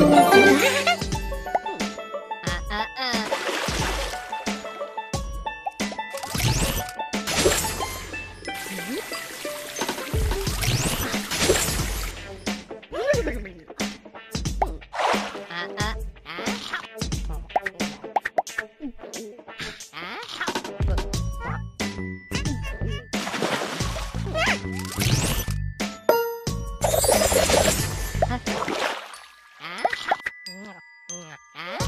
ah ah ah Uhum.